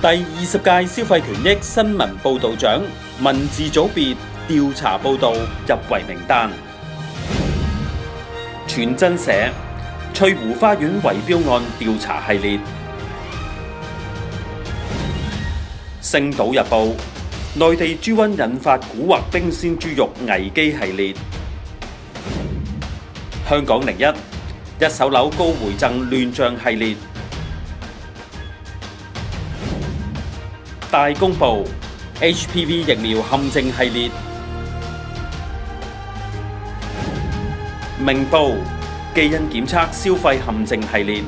第二十届消费权益新闻报道奖文字组别调查报道入围名单：传真社翠湖花园围标案调查系列；星岛日报内地猪瘟引发古惑冰鲜猪肉危机系列；香港零一一手楼高回赠乱象系列。大公布，HPV 疫苗陷阱系列；明报基因检测消费陷阱系列。